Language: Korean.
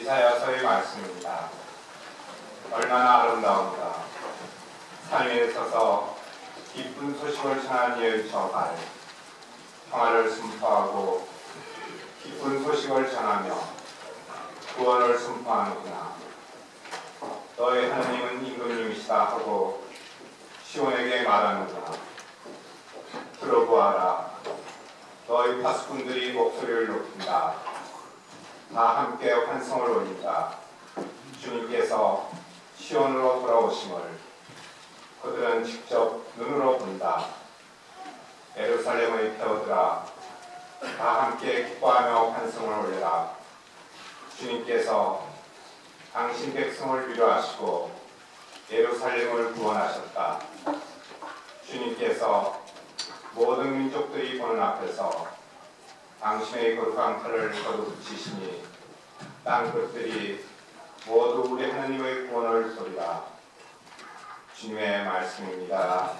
이사야서의 말씀입니다. 얼마나 아름다운가. 산 위에 서서 기쁜 소식을 전하는 이의 저 발, 평화를 선포하고 기쁜 소식을 전하며 구원을 선포하는구나. 너의 하나님은 임금님이시다 하고 시온에게 말하는구나. 들어보아라. 너희 파수꾼들이 목소리를 높인다. 다 함께 환성을 올린다. 주님께서 시온으로 돌아오심을 그들은 직접 눈으로 본다. 예루살렘의 배우들아, 다 함께 기뻐하며 환성을 올려라. 주님께서 당신 백성을 위로하시고 예루살렘을 구원하셨다. 주님께서 모든 민족들이 보는 앞에서 당신의 거룩한 팔을 거두붙이시니 땅 끝들이 모두 우리 하나님의 구원을 소리라. 주님의 말씀입니다.